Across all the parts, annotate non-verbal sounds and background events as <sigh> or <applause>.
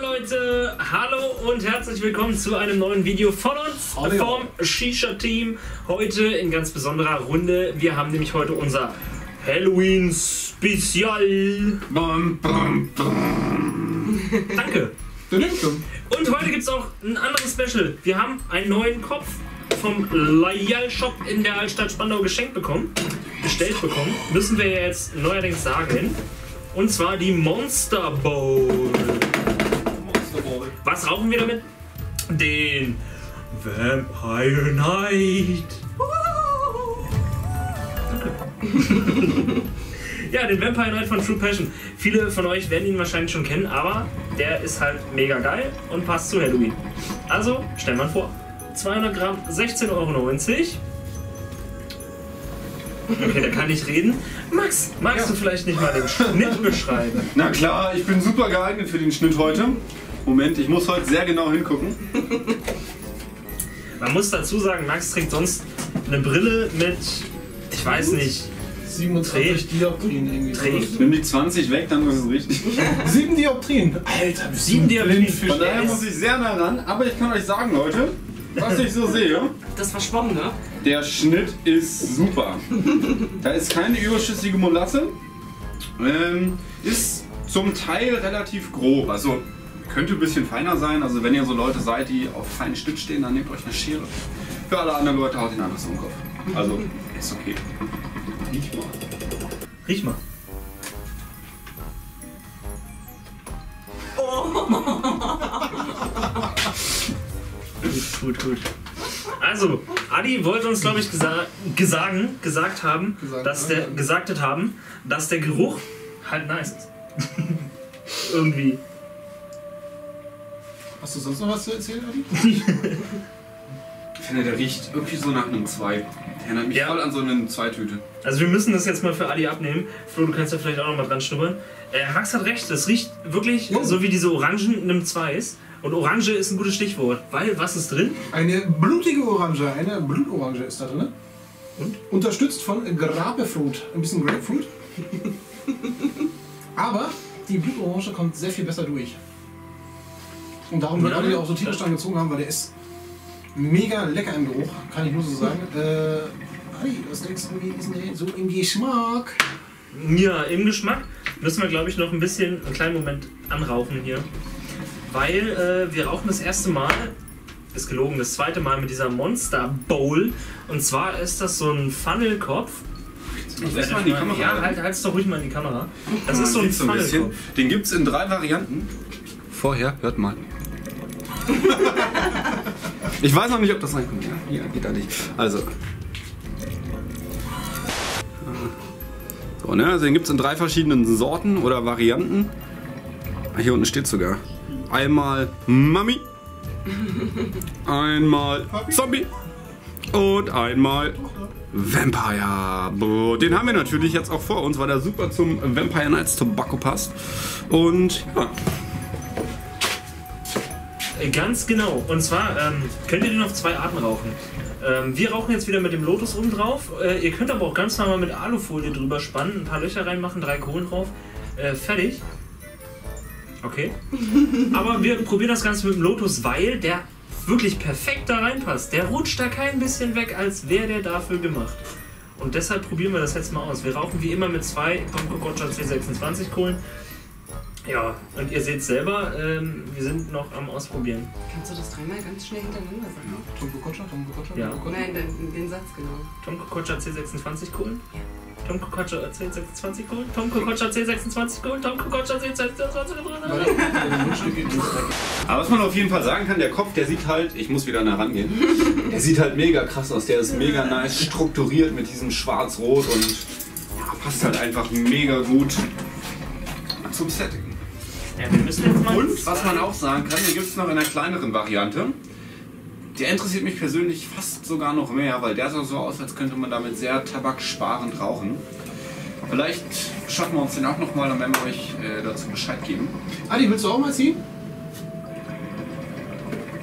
Leute, hallo und herzlich willkommen zu einem neuen Video von uns Hallo. vom Shisha Team. Heute in ganz besonderer Runde. Wir haben nämlich heute unser Halloween Spezial. Bum, bum, bum. Danke. Und heute gibt es auch ein anderes Special. Wir haben einen neuen Kopf vom Loyal Shop in der Altstadt Spandau geschenkt bekommen. Gestellt bekommen. Müssen wir ja jetzt neuerdings sagen. Und zwar die Monster Bowl. Was rauchen wir damit? Den Vampire Night. <laughs> Ja, den Vampire Night von True Passion. Viele von euch werden ihn wahrscheinlich schon kennen, aber der ist halt mega geil und passt zu Halloween. Also, stell mal vor. 200 Gramm, 16,90 Euro. Okay, der kann nicht reden. Max, magst du vielleicht nicht mal den Schnitt beschreiben? Na klar, ich bin super geeignet für den Schnitt heute. Moment, ich muss heute sehr genau hingucken. Man muss dazu sagen, Max trägt sonst eine Brille mit, ich weiß nicht, 27 Dioptrien irgendwie. Trägt? Nimm die 20 weg, dann ist es richtig. 7 Dioptrien. Alter, bist Sieben du Dioptrien. blind für Von daher muss ich sehr nah ran, aber ich kann euch sagen, Leute, was ich so sehe, Das verschwommen, ne? der Schnitt ist super. Da ist keine überschüssige Molasse. Ähm, ist zum Teil relativ grob. Also könnte ein bisschen feiner sein. Also wenn ihr so Leute seid, die auf feinen Schnitt stehen, dann nehmt euch eine Schere. Für alle anderen Leute haut ihn einfach so im Kopf. Also ist okay. Riech mal. Riech mal. <laughs> Gut, gut, gut. Also, Adi wollte uns, glaube ich, gesa gesagen, gesagt haben, Gesagt dass der, ja. gesagtet haben, dass der Geruch halt nice ist. <laughs> Irgendwie. Hast du sonst noch was zu erzählen, Adi? <laughs> Ich finde, der riecht irgendwie so nach einem Zwei. Der erinnert mich Ja. voll an so eine Zweitüte. Also wir müssen das jetzt mal für Adi abnehmen. Flo, du kannst ja vielleicht auch noch mal dran schnuppern. Äh, Max hat recht, es riecht wirklich Oh. so wie diese Orangen in einem Zweis. Und Orange ist ein gutes Stichwort, weil was ist drin? Eine blutige Orange, eine Blutorange ist da drin. Und? Unterstützt von Grapefruit, ein bisschen Grapefruit. <laughs> Aber die Blutorange kommt sehr viel besser durch. Und darum wird Ja. Adi auch so tierisch dran gezogen haben, weil der ist mega lecker im Geruch, kann ich nur so sagen. <laughs> Äh, Adi, was denkst du, wie ist denn der so im Geschmack? Ja, im Geschmack müssen wir, glaube ich, noch ein bisschen, einen kleinen Moment anrauchen hier. Weil äh, wir rauchen das erste Mal, ist gelogen, das zweite Mal mit dieser Monster Bowl. Und zwar ist das so ein Funnelkopf. Lass mal in die Kamera Ja, halt, halt's doch ruhig mal in die Kamera. Das ist so ein so. Funnelkopf. Den gibt es in drei Varianten. Vorher, hört mal. <laughs> ich weiß noch nicht, ob das reinkommt. Ja, geht da nicht. Also. So, ne? Also den gibt es in drei verschiedenen Sorten oder Varianten. Ah, Hier unten steht sogar. Einmal Mami. Einmal Zombie. Und einmal Vampire. Den haben wir natürlich jetzt auch vor uns, weil er super zum Vampire Nights Tobacco passt. Und ja, Ganz genau. Und zwar ähm, könnt ihr den auf zwei Arten rauchen. Ähm, wir rauchen jetzt wieder mit dem Lotus oben drauf. Äh, ihr könnt aber auch ganz normal mit Alufolie drüber spannen, ein paar Löcher reinmachen, drei Kohlen drauf. Äh, fertig. Okay. <laughs> aber wir probieren das Ganze mit dem Lotus, weil der wirklich perfekt da reinpasst. Der rutscht da kein bisschen weg, als wäre der dafür gemacht. Und deshalb probieren wir das jetzt mal aus. Wir rauchen wie immer mit zwei Tom Kokocha C26 Kohlen. Ja, und ihr seht selber, ähm, wir sind noch am Ausprobieren. Kannst du das dreimal ganz schnell hintereinander sagen? Tom Kokocha, Tom Kokocha, Ja. Tom Kokocha. Nein, den, den Satz genau. Tom Kokocha C26 Kohlen. Tom Kokocha C26 Kohlen. Tom Kokocha C26 Kohlen. Tom Kokocha C26 Kohlen. Aber was man auf jeden Fall sagen kann, der Kopf, der sieht halt, ich muss wieder nah rangehen, der sieht halt mega krass aus. Der ist mega nice strukturiert mit diesem Schwarz-Rot und ja, passt halt einfach mega gut zum Setting. Ja, wir müssen jetzt mal. Und was man auch sagen kann, den gibt es noch in einer kleineren Variante. Der interessiert mich persönlich fast sogar noch mehr, weil der sah so aus, als könnte man damit sehr tabaksparend rauchen. Vielleicht schaffen wir uns den auch nochmal, dann werden wir euch äh, dazu Bescheid geben. Adi, willst du auch mal ziehen?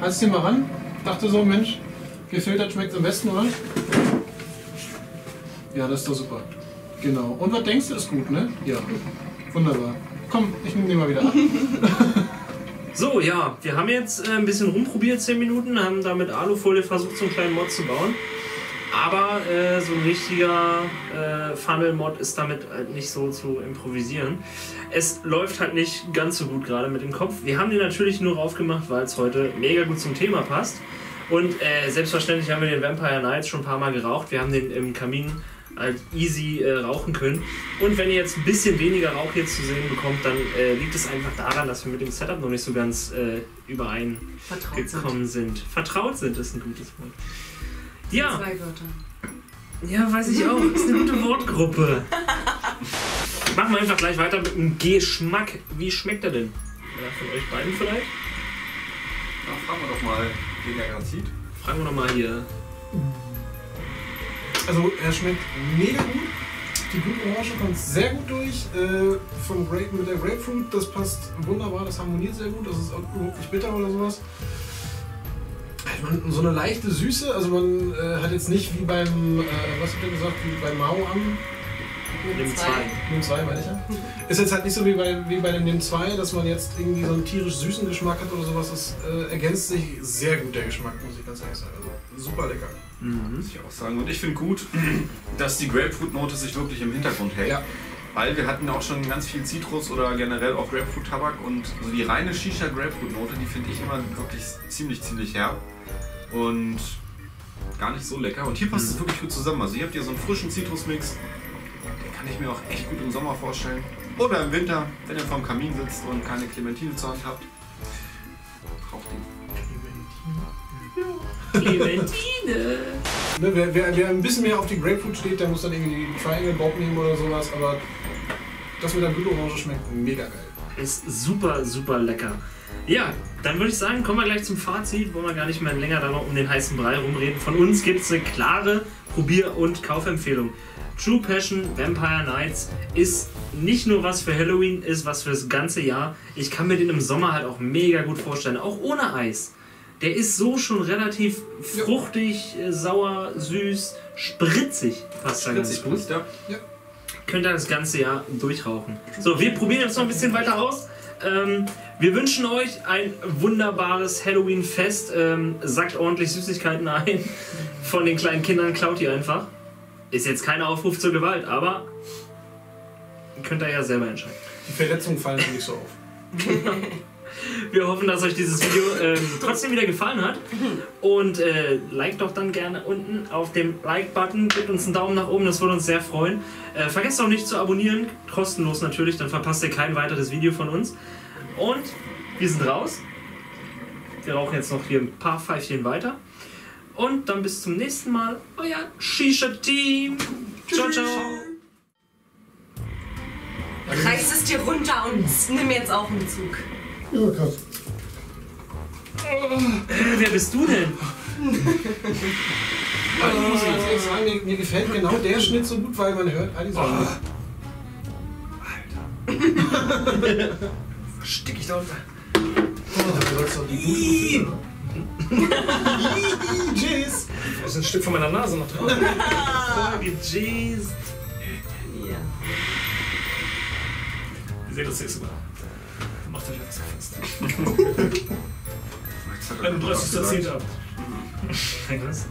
Halt's dir mal ran. Dachte so, Mensch, gefiltert schmeckt am besten, oder? Ja, das ist doch super. Genau. Und was denkst du, ist gut, ne? Ja. Wunderbar. Komm, ich nehme den mal wieder ab. <laughs> So, ja, wir haben jetzt äh, ein bisschen rumprobiert, 10 Minuten, haben da mit Alufolie versucht, so einen kleinen Mod zu bauen. Aber äh, so ein richtiger äh, Funnel-Mod ist damit halt nicht so zu improvisieren. Es läuft halt nicht ganz so gut gerade mit dem Kopf. Wir haben den natürlich nur aufgemacht, weil es heute mega gut zum Thema passt. Und äh, selbstverständlich haben wir den Vampire Nights schon ein paar Mal geraucht. Wir haben den im Kamin halt easy äh, rauchen können. Und wenn ihr jetzt ein bisschen weniger Rauch jetzt zu sehen bekommt, dann äh, liegt es einfach daran, dass wir mit dem Setup noch nicht so ganz äh, übereingekommen Vertraut sind. sind. Vertraut sind ist ein gutes Wort. Ja, Zwei Wörter. ja, weiß ich auch. Ist eine gute <laughs> Wortgruppe. Machen wir einfach gleich weiter mit dem Geschmack. Wie schmeckt er denn? Ja, von euch beiden vielleicht? Ja, fragen wir doch mal, wen er gerade sieht. Fragen wir noch mal hier. Also er schmeckt mega gut. Die Blutorange kommt sehr gut durch. Äh, vom Grape, mit der Grapefruit, das passt wunderbar, das harmoniert sehr gut. Das ist auch überhaupt nicht bitter oder sowas. Ich meine, so eine leichte Süße, also man äh, hat jetzt nicht wie beim, äh, was habt ihr gesagt, wie bei Mao am Nimm zwei. NIM 2 meine ich ja. Ist jetzt halt nicht so wie bei, wie bei dem NIM 2, dass man jetzt irgendwie so einen tierisch süßen Geschmack hat oder sowas. Es äh, ergänzt sich sehr gut, der Geschmack, muss ich ganz ehrlich sagen. Also super lecker. Mhm. Muss ich auch sagen. Und ich finde gut, <clears throat> dass die Grapefruit-Note sich wirklich im Hintergrund hält. Ja. Weil wir hatten auch schon ganz viel Zitrus oder generell auch Grapefruit-Tabak und so die reine Shisha-Grapefruit-Note, die finde ich immer wirklich ziemlich, ziemlich herb. Und gar nicht so lecker. Und hier passt es wirklich gut zusammen. Also hier habt ihr so einen frischen Zitrusmix. Den kann ich mir auch echt gut im Sommer vorstellen. Oder im Winter, wenn ihr vorm Kamin sitzt und keine Clementine zur Hand habt. Clementine. Ne, wer, wer, wer ein bisschen mehr auf die Grapefruit steht, der muss dann irgendwie die Triangle Bob nehmen oder sowas, aber das mit der Blutorange schmeckt mega geil. Ist super, super lecker. Ja, dann würde ich sagen, kommen wir gleich zum Fazit, wo wir gar nicht mehr länger da noch um den heißen Brei rumreden. Von uns gibt es eine klare Probier- und Kaufempfehlung. True Passion Vampire Nights ist nicht nur was für Halloween, ist was fürs ganze Jahr. Ich kann mir den im Sommer halt auch mega gut vorstellen, auch ohne Eis. Der ist so schon relativ fruchtig, äh, sauer, süß, spritzig, passt da ganz gut ja. könnt ihr das ganze Jahr durchrauchen. So, wir probieren jetzt noch ein bisschen weiter aus. Ähm, wir wünschen euch ein wunderbares Halloween-Fest. Ähm, sackt ordentlich Süßigkeiten ein. Von den kleinen Kindern klaut ihr einfach. Ist jetzt kein Aufruf zur Gewalt, aber könnt ihr ja selber entscheiden. Die Verletzungen fallen nicht so auf. <laughs> Wir hoffen, dass euch dieses Video ähm, trotzdem wieder gefallen hat. Und äh, liked doch dann gerne unten auf dem Like-Button. Gebt uns einen Daumen nach oben, das würde uns sehr freuen. Äh, vergesst auch nicht zu abonnieren, kostenlos natürlich, dann verpasst ihr kein weiteres Video von uns. Und wir sind raus. Wir rauchen jetzt noch hier ein paar Pfeifchen weiter. Und dann bis zum nächsten Mal. Euer Shisha-Team. Ciao, ciao. Reiß es dir runter und nimm jetzt auch einen Zug. Ja, krass. Äh, wer bist du denn? Aber ich muss jetzt ehrlich sagen, mir, mir gefällt genau der Schnitt so gut, weil man hört all diese <laughs> Stick ich da unter. Du sollst doch die. Tschüss. Da ist ein Stück von meiner Nase noch dran. Vollgejeest. Ja. Ihr seht das nächste Mal. Macht euch etwas gefasst. 31.10. ab. Was?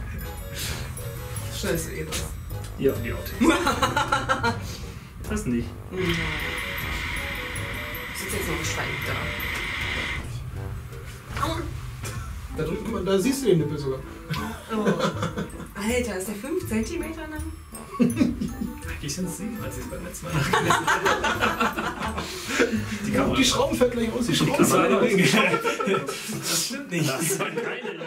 Scheiße, eh das. Ja, Die Outtake. das nicht. Ja. Sitzt jetzt noch ein Schwein da. Da drüben, da siehst du den Nippel sogar. Oh. Alter, ist der 5 cm lang? <laughs> Eigentlich sind es sieben, als ich es beim letzten Mal nachgelesen <laughs> habe. Die die Schrauben fällt gleich aus, die Schrauben. Das stimmt nicht. Das war keine Lüge.